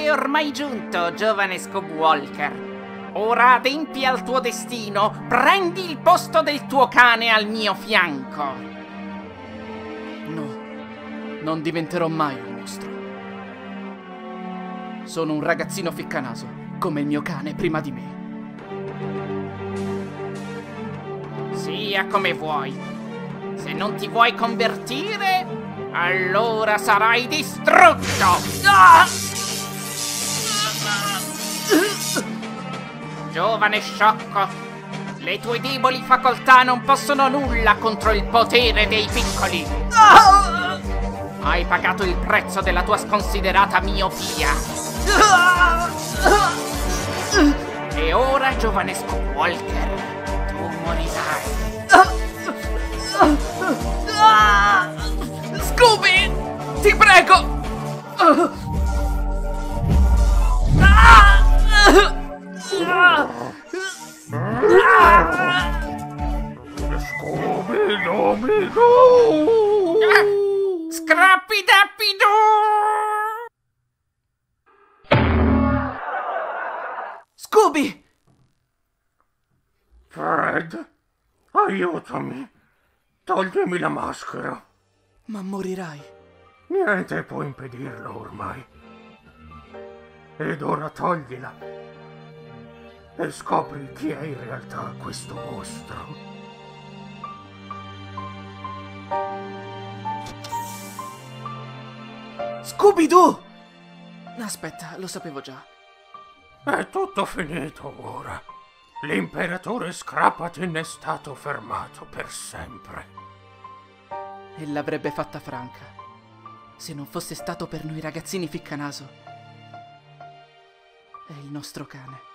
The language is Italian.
è ormai giunto, giovane Scoob Walker. Ora adempi al tuo destino, prendi il posto del tuo cane al mio fianco. No, non diventerò mai un mostro. Sono un ragazzino ficcanaso, come il mio cane prima di me. Sia come vuoi. Se non ti vuoi convertire, allora sarai distrutto. Ah! Giovane sciocco, le tue deboli facoltà non possono nulla contro il potere dei piccoli. Hai pagato il prezzo della tua sconsiderata miopia. E ora, giovane Scott Walker, tu morirai. Scooby! Ti prego! Scooby Dooby-Doo! Scrappi Dappido! Scooby! Fred, aiutami. Toglimi la maschera. Ma morirai. Niente può impedirlo ormai. Ed ora toglila. E scopri chi è in realtà questo mostro. Scooby-Doo! Aspetta, lo sapevo già. È tutto finito ora. L'imperatore Scrapatin è stato fermato per sempre. E l'avrebbe fatta franca. Se non fosse stato per noi ragazzini ficcanaso. È il nostro cane.